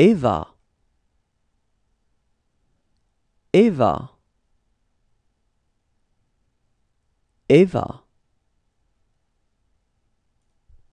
Eva. Eva. Eva.